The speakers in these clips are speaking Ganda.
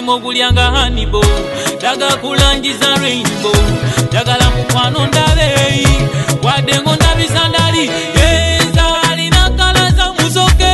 omuzimu ogulya nga hanibo dagala kulangiza rainbow dagala mukwano ndabeeyi wadde ng'ondabiza ndali ezalina kala za musoke.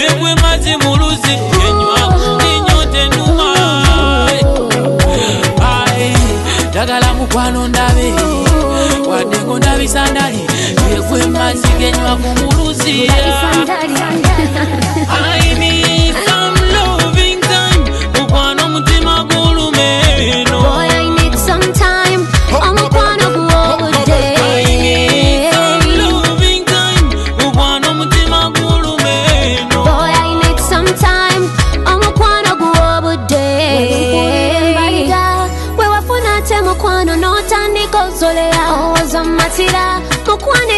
Yegwe mazi mu luzi enywakubinyotenuma dagala mukwano ndabeeyi wadde ng'ondabiza ndali yegwe mazi genywa ku muluzi ndikuzolea oza matira mukwane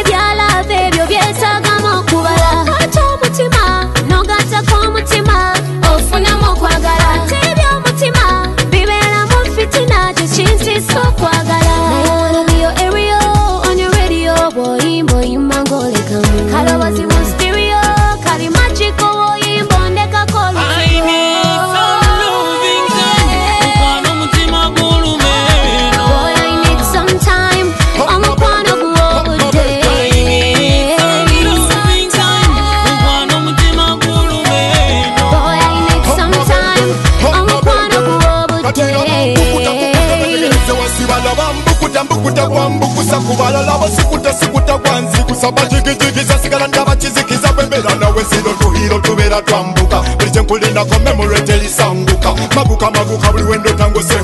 sikuta mbukuta kwa mbukusa kubalala basikuta sikuta kwa nzikusa bajigijigiza sigala ndabakizikiza bwembera nawe zino tuhiro tubeera twambuka. Buli kyenkulinako memorete lisanguka maguka maguka buli wendo tangose